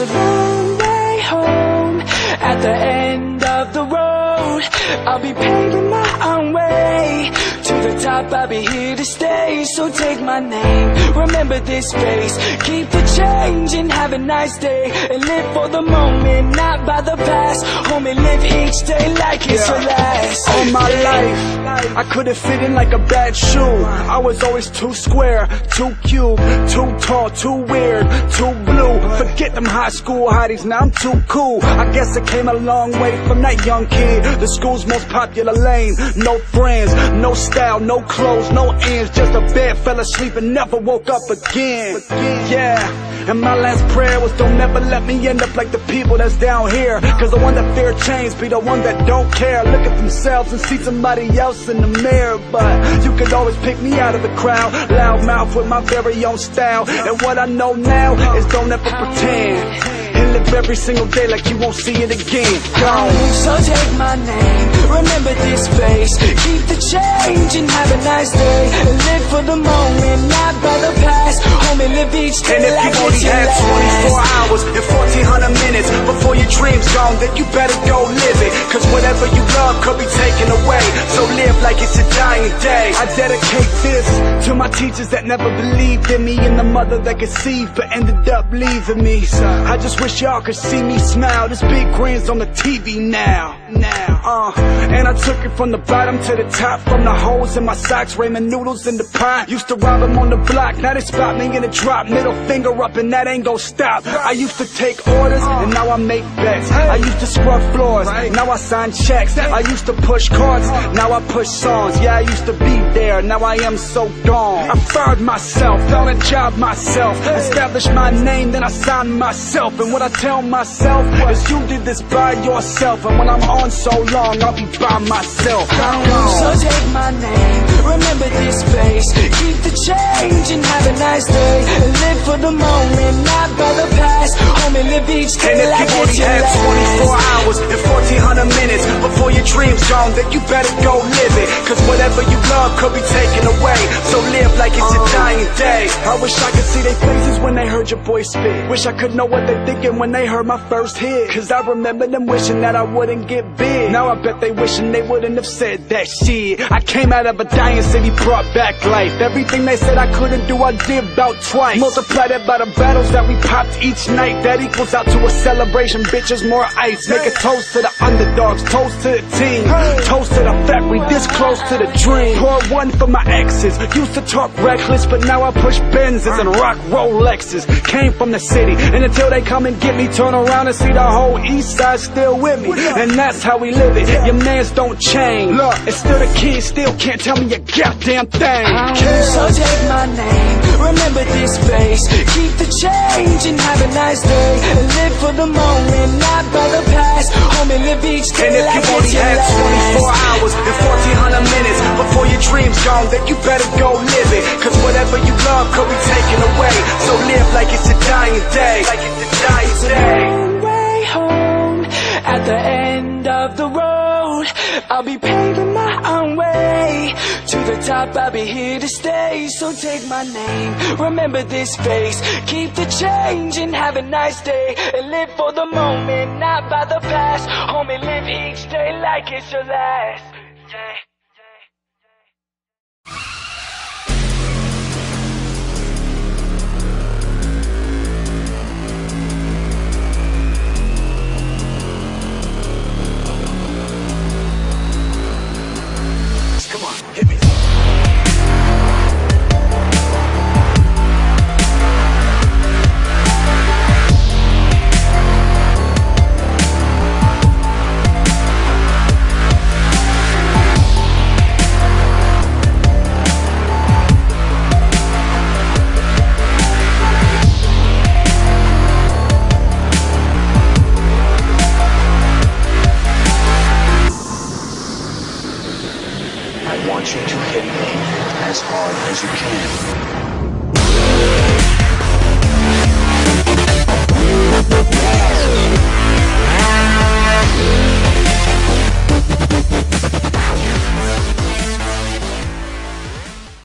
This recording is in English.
a long way home. At the end of the road I'll be paving my own way To the top be here to stay. So take my name, remember this face. Keep the change and have a nice day. And live for the moment, not by the past. Homie, live each day like it's your last. All my life, I couldn't fit in like a bad shoe. I was always too square, too cute, too tall, too weird, too blue. Forget them high school hotties, now I'm too cool. I guess I came a long way from that young kid. The school's most popular lane. No friends, no style, no clothes, no ends. Just a bed, fell asleep and never woke up again. Yeah. And my last prayer was don't ever let me end up like the people that's down here. Cause the one that fear change be the one that don't care. Look at themselves and see somebody else in the mirror. But you could always pick me out of the crowd. Loud mouth with my very own style. And what I know now is don't ever pretend. And live every single day like you won't see it again. Gone. My name, remember this face Keep the change and have a nice day And live for the moment, not by the past Homie, live each day And if like you only last 24 hours and 1400 minutes before your dream's gone, then you better go live it. Cause whatever you love could be taken away. So live like it's a dying day. I dedicate this to my teachers that never believed in me and the mother that conceived but ended up leaving me. So I just wish y'all could see me smile. This big grin's on the TV now. Now, uh, and I took it from the bottom to the top, from the holes in my socks, ramen noodles in the pot. Used to rob them on the block, now they spot me in a drop, middle finger up, and that ain't gon' stop. I used to take orders, and now I make bets. I used to scrub floors, now I sign checks. I used to push carts, now I push songs. Yeah, I used to be there, now I am so gone. I fired myself, found a job myself, established my name, then I signed myself. And what I tell myself is you did this by yourself, and when I'm on so long, I'll be by myself. So take my name, remember this face Keep the change and have a nice day live for the moment, not by the past Homie, live each And if you only your had 24 last hours and 1400 minutes before your dream's gone, then you better go live it. Cause whatever you love could be taken away. So live like it's a oh. dying day. I wish I could see their faces when they heard your voice spit. Wish I could know what they're thinking when they heard my first hit. Cause I remember them wishing that I wouldn't get big. Now I bet they wishing they wouldn't have said that shit. I came out of a dying city, brought back life. Everything they said I couldn't do, I did about twice. Multiply that by the battles that we popped each night. That equals out to a celebration, bitches, more ice. Make a toast to the underdogs, toast to the team. Toast to the fact we this close to the dream. Pour one for my exes. Used to talk reckless, but now I push Benzes and rock Rolexes. Came from the city, and until they come and get me, turn around and see the whole east side still with me. And that's how we live it. Your mans don't change. Look, it's still the kids, still can't tell me a goddamn thing. So take my name, remember this face Keep the change and have a nice day And live for the moment, not by the past Homie, live each day. And if you only had 24 last hours and 1400 minutes before your dream's gone, then you better go live it. Cause whatever you love could be taken away. So live like it's a dying day. I'll be paving my own way. To the top I'll be here to stay. So take my name. Remember this face. Keep the change and have a nice day. And live for the moment not by the past. Homie live each day like it's your last. Yeah. Want you to hit me as hard as you can.